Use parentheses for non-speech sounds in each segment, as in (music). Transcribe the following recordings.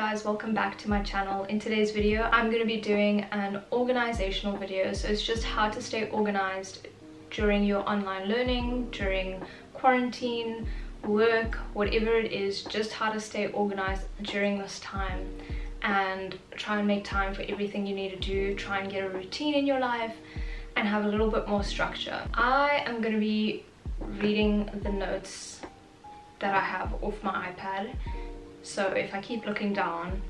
guys, welcome back to my channel. In today's video, I'm going to be doing an organizational video. So it's just how to stay organized during your online learning, during quarantine, work, whatever it is, just how to stay organized during this time and try and make time for everything you need to do, try and get a routine in your life and have a little bit more structure. I am going to be reading the notes that I have off my iPad so if I keep looking down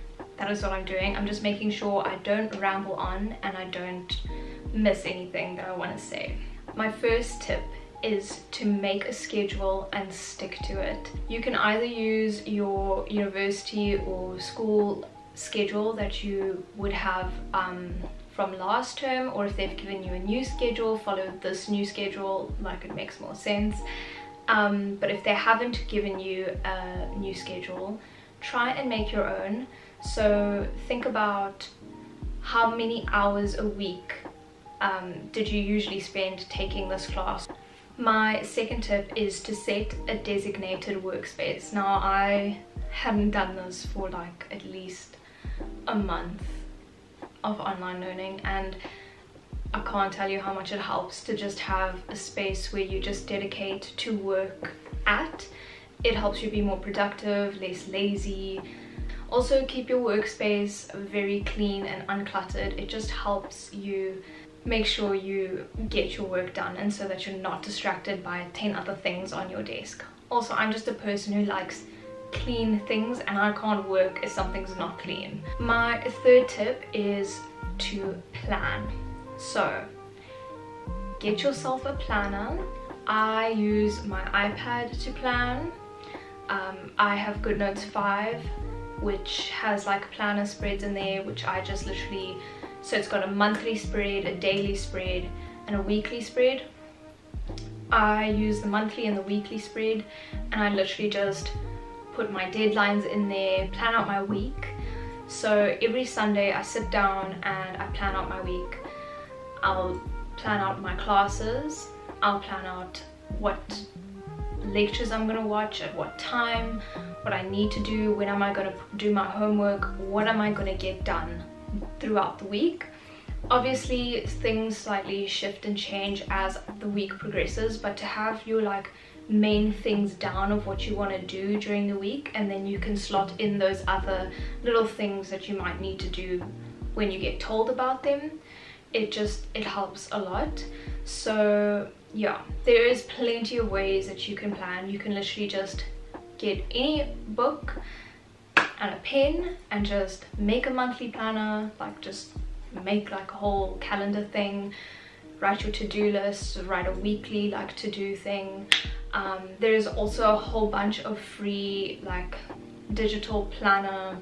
that is what I'm doing. I'm just making sure I don't ramble on and I don't miss anything that I want to say. My first tip is to make a schedule and stick to it. You can either use your university or school schedule that you would have um, from last term or if they've given you a new schedule follow this new schedule like it makes more sense. Um, but if they haven't given you a new schedule try and make your own. So think about how many hours a week um, did you usually spend taking this class? My second tip is to set a designated workspace. Now I hadn't done this for like at least a month of online learning and I can't tell you how much it helps to just have a space where you just dedicate to work at it helps you be more productive, less lazy. Also keep your workspace very clean and uncluttered. It just helps you make sure you get your work done and so that you're not distracted by 10 other things on your desk. Also, I'm just a person who likes clean things and I can't work if something's not clean. My third tip is to plan. So, get yourself a planner. I use my iPad to plan um, I have GoodNotes 5 which has like planner spreads in there which I just literally so it's got a monthly spread, a daily spread and a weekly spread. I use the monthly and the weekly spread and I literally just put my deadlines in there, plan out my week. So every Sunday I sit down and I plan out my week. I'll plan out my classes, I'll plan out what lectures I'm gonna watch, at what time, what I need to do, when am I gonna do my homework, what am I gonna get done throughout the week. Obviously things slightly shift and change as the week progresses but to have your like main things down of what you want to do during the week and then you can slot in those other little things that you might need to do when you get told about them it just it helps a lot so yeah there is plenty of ways that you can plan. You can literally just get any book and a pen and just make a monthly planner like just make like a whole calendar thing write your to-do list write a weekly like to-do thing. Um, there's also a whole bunch of free like digital planner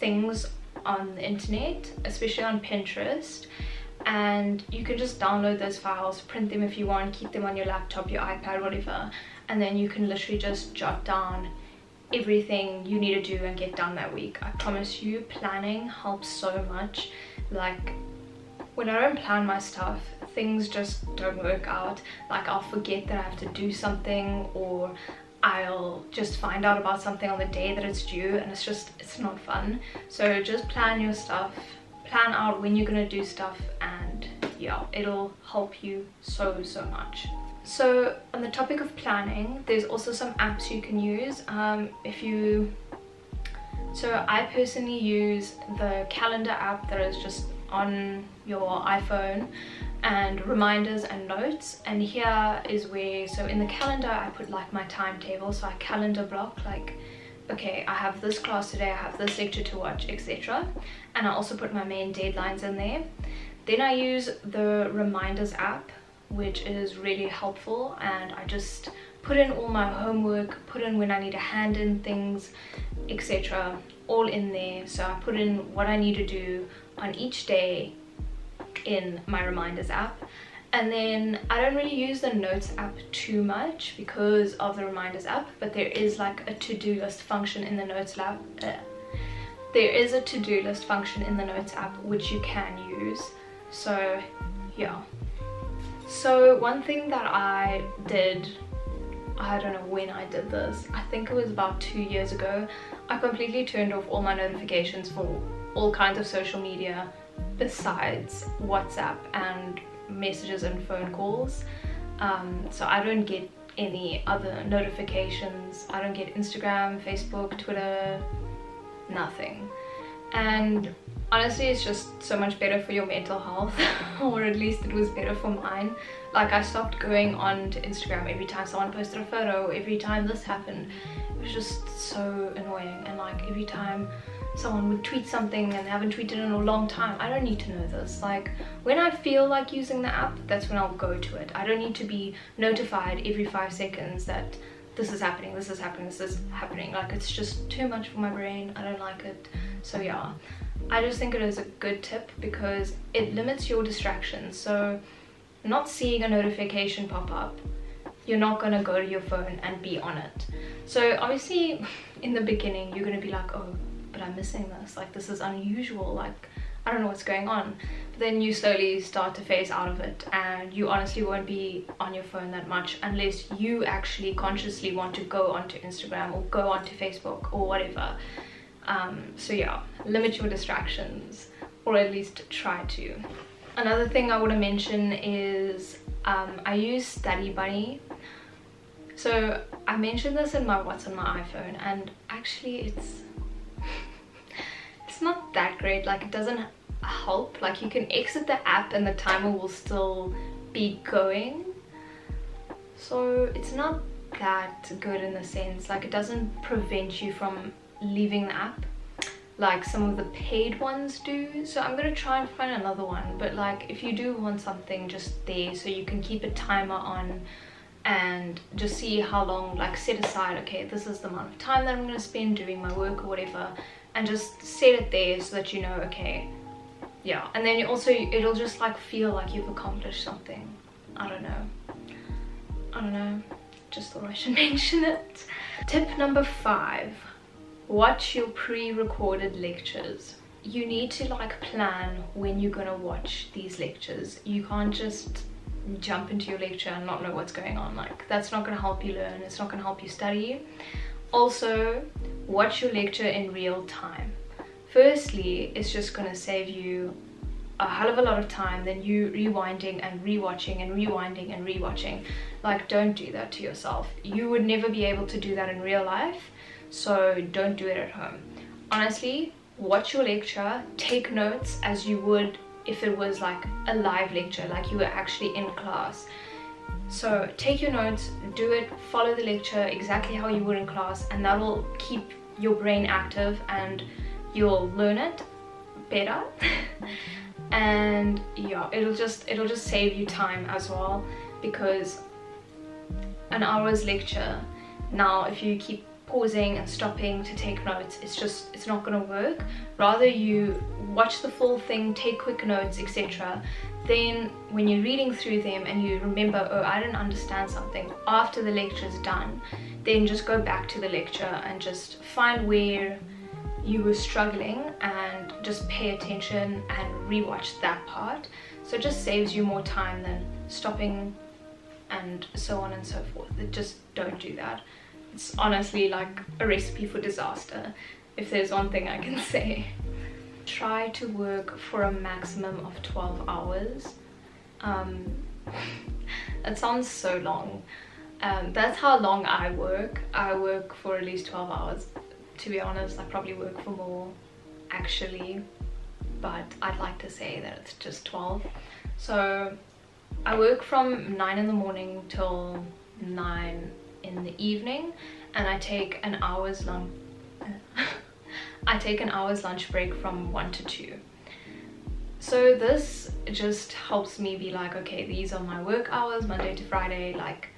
things on the internet especially on pinterest and you can just download those files print them if you want keep them on your laptop your ipad whatever. And then you can literally just jot down everything you need to do and get done that week. I promise you planning helps so much. Like when i don't plan my stuff things just don't work out. Like i'll forget that i have to do something or I'll just find out about something on the day that it's due and it's just it's not fun. So just plan your stuff plan out when you're gonna do stuff and yeah it'll help you so so much. So on the topic of planning there's also some apps you can use um, if you so I personally use the calendar app that is just on your iPhone and reminders and notes and here is where so in the calendar I put like my timetable so I calendar block like okay I have this class today I have this lecture to watch etc and I also put my main deadlines in there. Then I use the reminders app which is really helpful. And I just put in all my homework put in when I need to hand in things etc all in there. So I put in what I need to do on each day in my reminders app and then I don't really use the notes app too much because of the reminders app but there is like a to-do list function in the notes app uh, there is a to-do list function in the notes app which you can use so yeah so one thing that I did I don't know when I did this. I think it was about two years ago. I completely turned off all my notifications for all kinds of social media besides WhatsApp and messages and phone calls. Um, so I don't get any other notifications. I don't get Instagram, Facebook, Twitter, nothing. And honestly it's just so much better for your mental health (laughs) or at least it was better for mine like I stopped going on to Instagram every time someone posted a photo every time this happened it was just so annoying and like every time someone would tweet something and they haven't tweeted in a long time. I don't need to know this. Like when I feel like using the app that's when I'll go to it. I don't need to be notified every five seconds that this is happening this is happening this is happening. Like it's just too much for my brain. I don't like it. So yeah. I just think it is a good tip because it limits your distractions. So not seeing a notification pop up, you're not to go to your phone and be on it. So obviously (laughs) in the beginning, you're to be like, oh, but I'm missing this. Like this is unusual. Like I don't know what's going on. But then you slowly start to phase out of it and you honestly won't be on your phone that much unless you actually consciously want to go onto Instagram or go onto Facebook or whatever um, so yeah limit your distractions or at least try to another thing i want to mention is um, i use study buddy so i mentioned this in my what's on my iphone and actually it's not that great like it doesn't help. Like you can exit the app and the timer will still be going. So it's not that good in the sense like it doesn't prevent you from leaving the app like some of the paid ones do. So i'm gonna try and find another one but like if you do want something just there so you can keep a timer on and just see how long like set aside okay this is the amount of time that i'm going to spend doing my work or whatever and just set it there so that you know okay yeah. And then you also it'll just like feel like you've accomplished something. I don't know. I don't know. Just thought i should (laughs) mention it. Tip number five watch your pre-recorded lectures. You need to like plan when you're gonna watch these lectures. You can't just jump into your lecture and not know what's going on. Like that's not gonna help you learn. It's not gonna help you study also watch your lecture in real time. Firstly it's just gonna save you a hell of a lot of time than you rewinding and rewatching and rewinding and rewatching. Like don't do that to yourself. You would never be able to do that in real life so don't do it at home. Honestly watch your lecture take notes as you would if it was like a live lecture like you were actually in class so take your notes do it follow the lecture exactly how you would in class and that will keep your brain active and you'll learn it better. (laughs) And yeah it'll just it'll just save you time as well because an hour's lecture now if you keep pausing and stopping to take notes it's just it's not going to work. Rather you watch the full thing take quick notes etc then when you're reading through them and you remember oh I didn't understand something after the lecture is done then just go back to the lecture and just find where you were struggling and just pay attention and rewatch that part. So it just saves you more time than stopping and so on and so forth. It just don't do that. It's honestly like a recipe for disaster if there's one thing I can (laughs) say. Try to work for a maximum of 12 hours. Um, (laughs) that sounds so long. Um, that's how long I work. I work for at least 12 hours. To be honest, I probably work for more actually, but I'd like to say that it's just 12. So I work from 9 in the morning till 9 in the evening and I take an hour's lunch (laughs) I take an hour's lunch break from 1 to 2 so this just helps me be like okay these are my work hours Monday to Friday like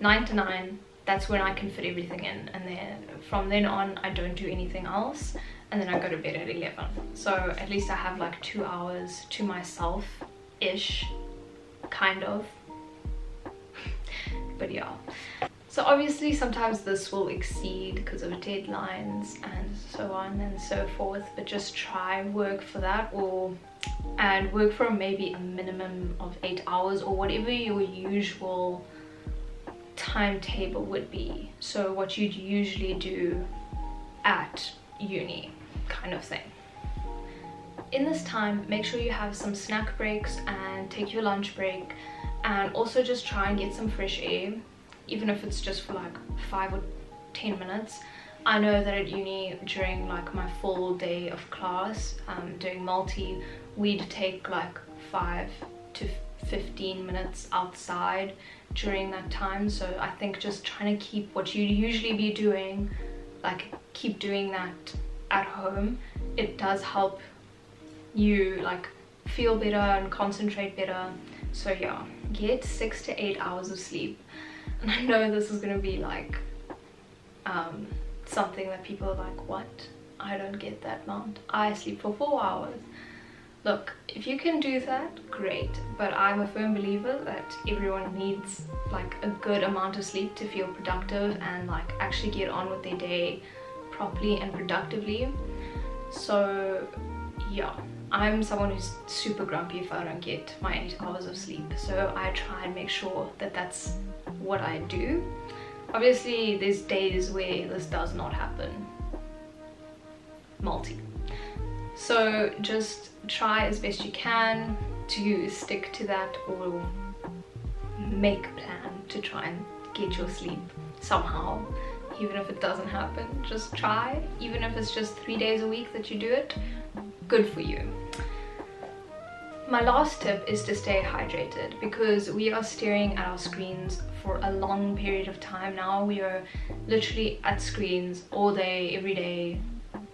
9 to 9 that's when I can fit everything in. And then from then on I don't do anything else and then I go to bed at 11 so at least I have like two hours to myself ish kind of. (laughs) But yeah so obviously sometimes this will exceed because of deadlines and so on and so forth, but just try work for that or and work for maybe a minimum of eight hours or whatever your usual timetable would be. So what you'd usually do at uni kind of thing. In this time make sure you have some snack breaks and take your lunch break and also just try and get some fresh air even if it's just for like five or ten minutes. I know that at uni during like my full day of class um, doing multi we'd take like five to 15 minutes outside during that time. So I think just trying to keep what you'd usually be doing like keep doing that at home it does help you like feel better and concentrate better. So yeah get six to eight hours of sleep and I know this is gonna be like um, something that people are like what? I don't get that amount I sleep for four hours. Look if you can do that great. But i'm a firm believer that everyone needs like a good amount of sleep to feel productive and like actually get on with their day properly and productively. So yeah i'm someone who's super grumpy if i don't get my eight hours of sleep so i try and make sure that that's what i do. Obviously there's days where this does not happen. Multi. So just try as best you can to stick to that or make a plan to try and get your sleep somehow. Even if it doesn't happen just try. Even if it's just three days a week that you do it good for you. My last tip is to stay hydrated because we are staring at our screens for a long period of time now. We are literally at screens all day every day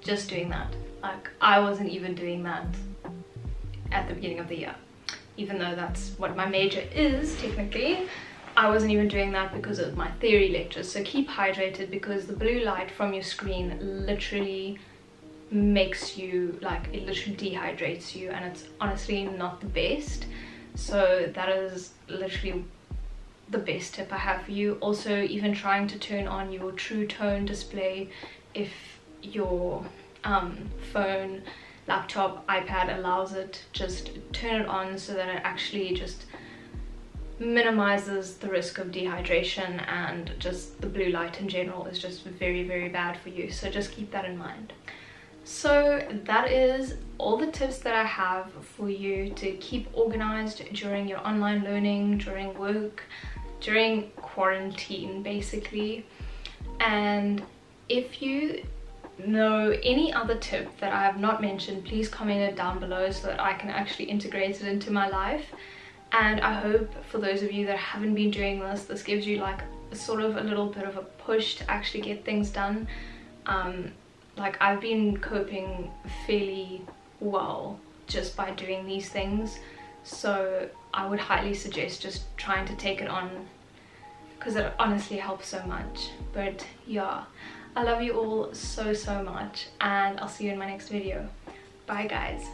just doing that. Like I wasn't even doing that at the beginning of the year. Even though that's what my major is technically I wasn't even doing that because of my theory lectures. So keep hydrated because the blue light from your screen literally makes you like it literally dehydrates you and it's honestly not the best. So that is literally the best tip I have for you. Also even trying to turn on your true tone display if your um, phone laptop ipad allows it just turn it on so that it actually just minimizes the risk of dehydration and just the blue light in general is just very very bad for you. So just keep that in mind so that is all the tips that I have for you to keep organized during your online learning, during work, during quarantine basically. And if you know any other tip that I have not mentioned, please comment it down below so that I can actually integrate it into my life. And I hope for those of you that haven't been doing this, this gives you like sort of a little bit of a push to actually get things done. Um, like I've been coping fairly well just by doing these things. So I would highly suggest just trying to take it on because it honestly helps so much. But yeah I love you all so so much and I'll see you in my next video. Bye guys.